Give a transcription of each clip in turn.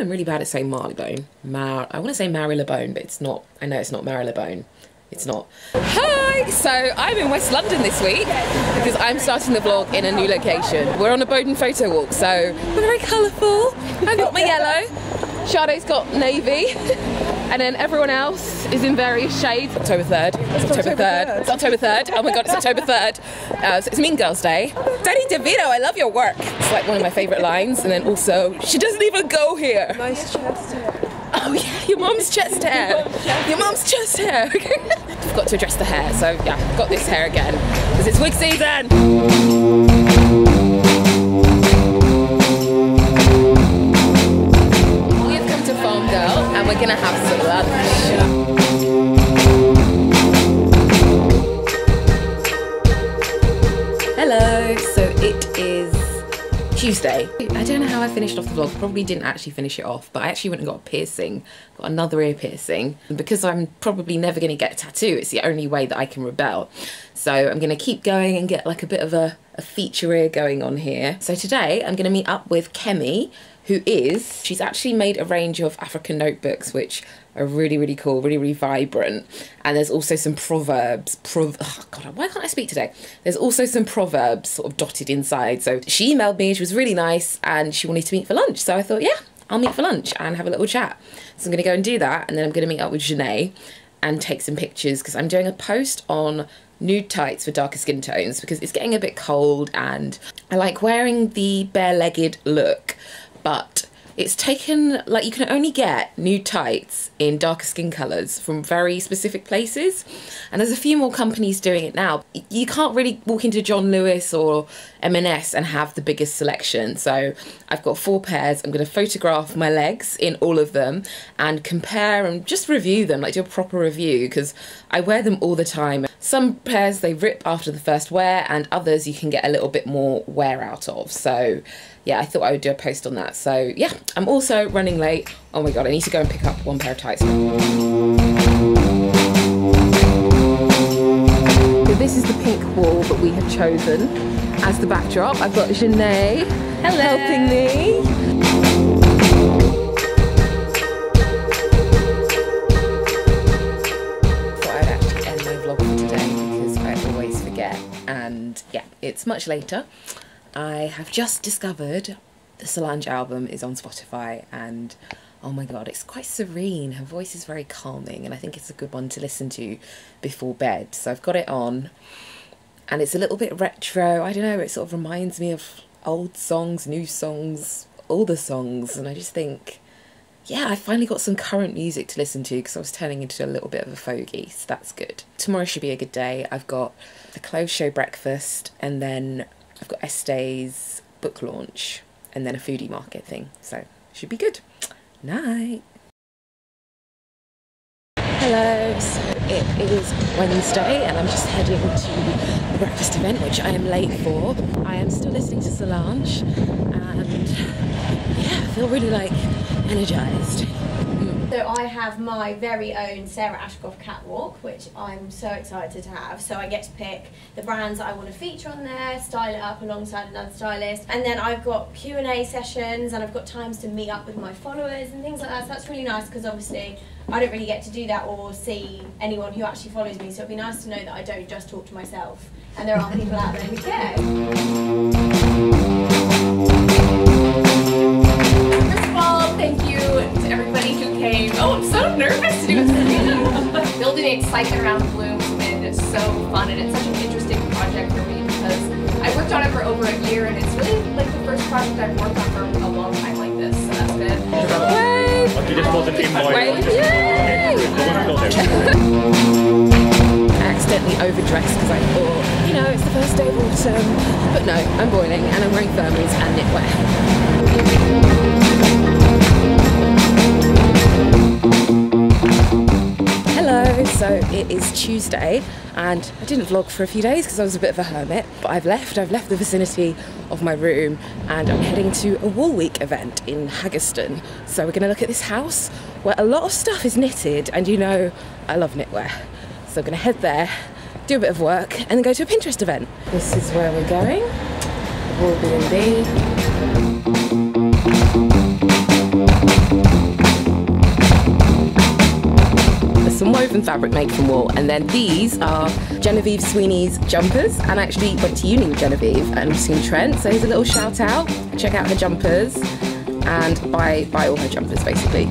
I'm really bad at saying Marylebone. Mar I want to say Marylebone, but it's not. I know it's not Marylebone. It's not. Hi! So I'm in West London this week because I'm starting the vlog in a new location. We're on a Boden photo walk, so we're very colourful. I've got my yellow. Sade's got navy. And then everyone else is in various shades. October 3rd. It's October 3rd. It's October 3rd. Oh my god, it's October 3rd. Uh, so it's Mean Girls Day. Danny DeVito, I love your work. It's like one of my favourite lines. And then also, she doesn't even go here. Nice chest hair. Oh yeah, your mum's chest hair. Your mum's chest hair. I've got to address the hair, so yeah, got this hair again because it's wig season. Gonna have some lunch. Hello, so it is Tuesday. I don't know how I finished off the vlog, probably didn't actually finish it off, but I actually went and got a piercing, got another ear piercing. And because I'm probably never going to get a tattoo, it's the only way that I can rebel. So I'm going to keep going and get like a bit of a, a feature ear going on here. So today I'm going to meet up with Kemi, who is, she's actually made a range of African notebooks, which are really, really cool, really, really vibrant. And there's also some proverbs. Prov- oh God, why can't I speak today? There's also some proverbs sort of dotted inside. So she emailed me, she was really nice, and she wanted to meet for lunch. So I thought, yeah, I'll meet for lunch and have a little chat. So I'm going to go and do that, and then I'm going to meet up with Ghenet and take some pictures because I'm doing a post on nude tights for darker skin tones because it's getting a bit cold and I like wearing the bare-legged look, but it's taken like you can only get nude tights in darker skin colours from very specific places. And there's a few more companies doing it now. You can't really walk into john lewis or m&s and have the biggest selection. So i've got four pairs. I'm going to photograph my legs in all of them and compare and just review them like do a proper review because i wear them all the time some pairs they rip after the first wear and others you can get a little bit more wear out of so yeah, I thought I would do a post on that. So yeah, I'm also running late. Oh my god, I need to go and pick up one pair of tights. So this is the pink wall that we have chosen as the backdrop. I've got Ghenet helping me. It's much later. I have just discovered the Solange album is on Spotify and oh my god, it's quite serene. Her voice is very calming and I think it's a good one to listen to before bed. So I've got it on and it's a little bit retro. I don't know, it sort of reminds me of old songs, new songs, all the songs and I just think yeah, I finally got some current music to listen to because I was turning into a little bit of a fogey, so that's good. Tomorrow should be a good day. I've got the clothes show breakfast and then I've got Estee's book launch and then a foodie market thing. So should be good. Night. Hello, so it is Wednesday and I'm just heading to the breakfast event which I am late for. I am still listening to Solange and yeah, I feel really like energized. So I have my very own Sarah Ashcroft catwalk, which I'm so excited to have. So I get to pick the brands that I want to feature on there, style it up alongside another stylist, and then I've got Q and A sessions, and I've got times to meet up with my followers and things like that. So that's really nice because obviously I don't really get to do that or see anyone who actually follows me. So it'd be nice to know that I don't just talk to myself, and there are people out there who care. First all, thank you to everybody who came. Oh, I'm so nervous to do this. Building excitement around Bloom has been so fun, and it's such an interesting project for me because I worked on it for over a year, and it's really like the first project I've worked on for a long time like this, so that's good. Wave! Du just wasn't in! Yay! I accidentally overdressed because I thought, you know, it's the first day of autumn. But no, I'm boiling and I'm wearing thermals and knitwear. So it is Tuesday and I didn't vlog for a few days because I was a bit of a hermit, but I've left, I've left the vicinity of my room and I'm heading to a Wool Week event in Haggerston. So we're going to look at this house where a lot of stuff is knitted and you know I love knitwear. So I'm going to head there, do a bit of work and then go to a Pinterest event. This is where we're going, Wool B&B. Some fabric made from wool. And then these are Genevieve Sweeney's jumpers. And I actually went to uni with Genevieve and seen Trent. So here's a little shout out. Check out her jumpers and buy buy all her jumpers basically.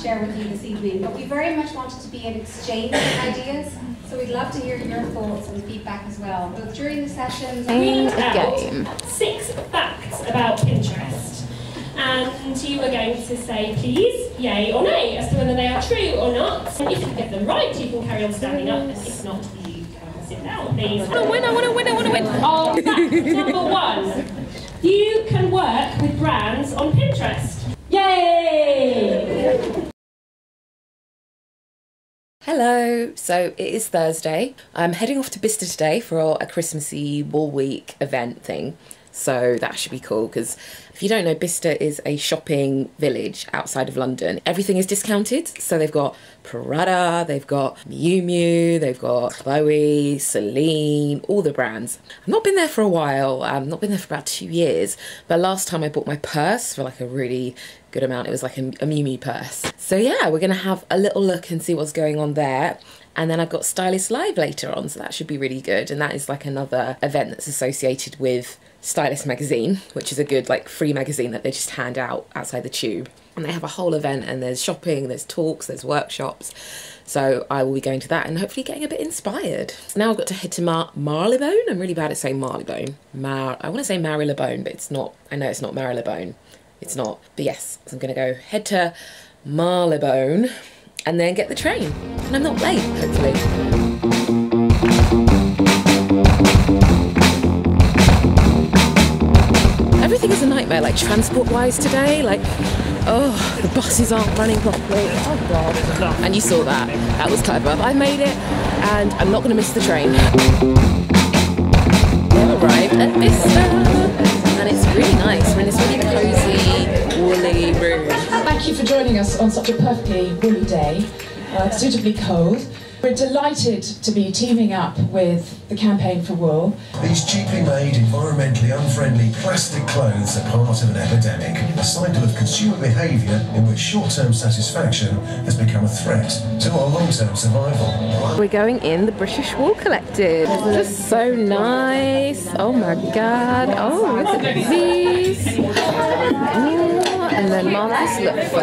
Share with you this evening, but we very much wanted to be an exchange of ideas, so we'd love to hear your thoughts and feedback as well. both during the sessions, Playing read a out game. six facts about Pinterest. And you are going to say please, yay or nay, as to whether they are true or not. And if you get them right, you can carry on standing up. And if not, you can sit down, please. I want to win, I want to win, I want to win. Oh, on fact number one, you can work with brands on Pinterest. Yay! Hello, so it is Thursday. I'm heading off to Bicester today for a Christmassy Wool Week event thing. So that should be cool because if you don't know, Bicester is a shopping village outside of London. Everything is discounted. So they've got Prada, they've got Miu Miu, they've got Chloe, Celine, all the brands. I've not been there for a while. I've not been there for about two years. But last time I bought my purse for like a really good amount. It was like a, a Miu purse. So yeah, we're gonna have a little look and see what's going on there. And then I've got Stylist Live later on, so that should be really good. And that is like another event that's associated with Stylist Magazine, which is a good like free magazine that they just hand out outside the tube. And they have a whole event and there's shopping, there's talks, there's workshops. So I will be going to that and hopefully getting a bit inspired. So now I've got to head to Mar- Marylebone. I'm really bad at saying Marylebone. Mar- I want to say Marylebone, but it's not. I know it's not Marylebone. It's not. But yes, so I'm going to go head to Marylebone and then get the train. And I'm not late, hopefully. Everything is a nightmare, like transport wise today. Like, oh, the buses aren't running properly. Oh, God. And you saw that. That was clever. I made it, and I'm not going to miss the train. We've arrived at Bicester, perfectly woolly day, uh, suitably cold. We're delighted to be teaming up with the Campaign for Wool. These cheaply made, environmentally unfriendly plastic clothes are part of an epidemic, a cycle of consumer behaviour in which short-term satisfaction has become a threat to our long-term survival. We're going in the British Wool Collective. Just so nice. Oh my god. Oh, look at these. Ooh, and then for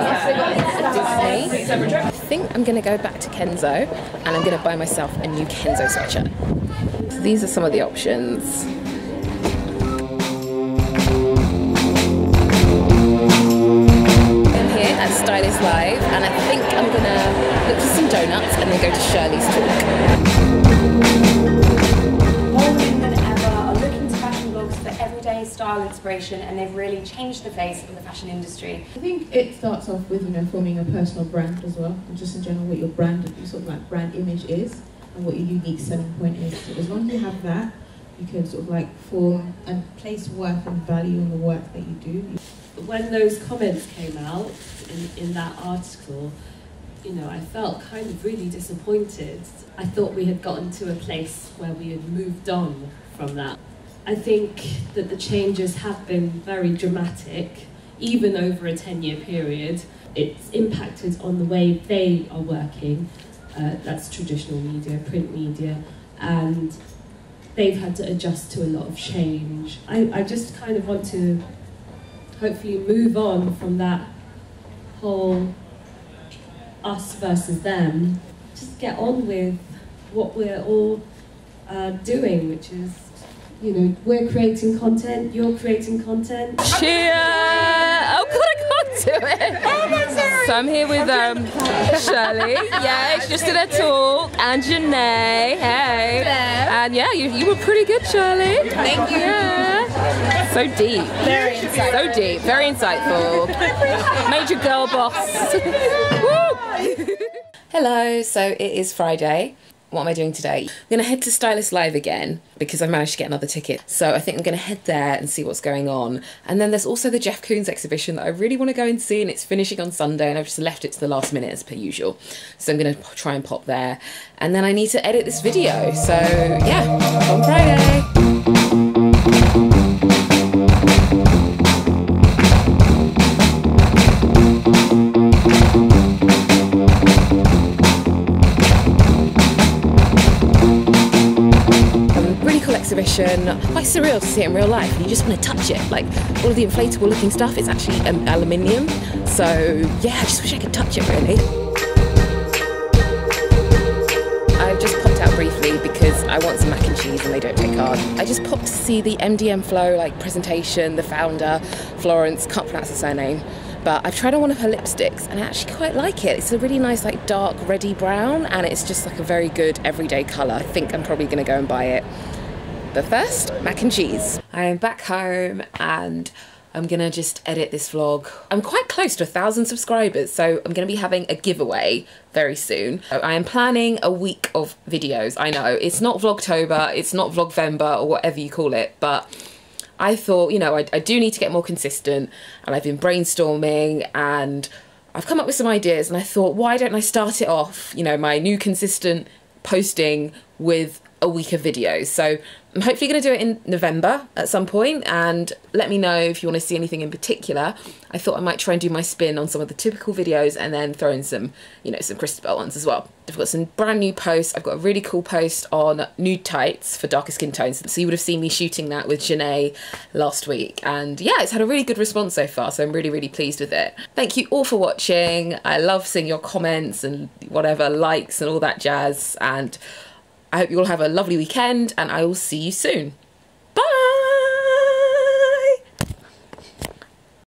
Disney. I think I'm gonna go back to Kenzo and I'm gonna buy myself a new Kenzo sweatshirt. So these are some of the options. Style inspiration, and they've really changed the face of the fashion industry. I think it starts off with you know forming a personal brand as well, and just in general what your brand, your sort of like brand image is, and what your unique selling point is. So as long as you have that, you can sort of like form and place worth and value on the work that you do. when those comments came out in, in that article, you know, I felt kind of really disappointed. I thought we had gotten to a place where we had moved on from that. I think that the changes have been very dramatic, even over a 10 year period. It's impacted on the way they are working, uh, that's traditional media, print media, and they've had to adjust to a lot of change. I, I just kind of want to hopefully move on from that whole us versus them. Just get on with what we're all uh, doing, which is, you know, we're creating content, you're creating content. Cheer! Oh god, I can't do it. Oh, so I'm here with um, Shirley. Yeah, she just did a talk. And Ghenet. Hey. And yeah, you, you were pretty good, Shirley. Thank you. Yeah. So deep. Very insightful. So deep. Very insightful. Major girl boss. Woo! Hello. So it is Friday. What am I doing today? I'm going to head to Stylist Live again because I managed to get another ticket. So I think I'm going to head there and see what's going on. And then there's also the Jeff Koons exhibition that I really want to go and see, and it's finishing on Sunday, and I've just left it to the last minute as per usual. So I'm going to try and pop there. And then I need to edit this video. So yeah, on Friday. Cool quite surreal to see it in real life, you just want to touch it. Like all of the inflatable looking stuff is actually um, aluminium, so yeah, I just wish I could touch it really. I've just popped out briefly because I want some mac and cheese and they don't take card. I just popped to see the MDM Flow like presentation, the founder, Florence, can't pronounce her surname, but I've tried on one of her lipsticks and I actually quite like it. It's a really nice like dark reddy brown and it's just like a very good everyday colour. I think I'm probably going to go and buy it. But first, mac and cheese. I am back home and I'm gonna just edit this vlog. I'm quite close to a thousand subscribers, so I'm gonna be having a giveaway very soon. I am planning a week of videos. I know it's not Vlogtober, it's not Vlogvember or whatever you call it, but I thought, you know, I, I do need to get more consistent and I've been brainstorming and I've come up with some ideas and I thought, why don't I start it off, you know, my new consistent posting with a week of videos. So I'm hopefully going to do it in November at some point and let me know if you want to see anything in particular. I thought I might try and do my spin on some of the typical videos and then throw in some, you know, some Kristabel ones as well. I've got some brand new posts. I've got a really cool post on nude tights for darker skin tones. So you would have seen me shooting that with Ghenet last week. And yeah, it's had a really good response so far. So I'm really, really pleased with it. Thank you all for watching. I love seeing your comments and whatever likes and all that jazz. And I hope you all have a lovely weekend and I will see you soon.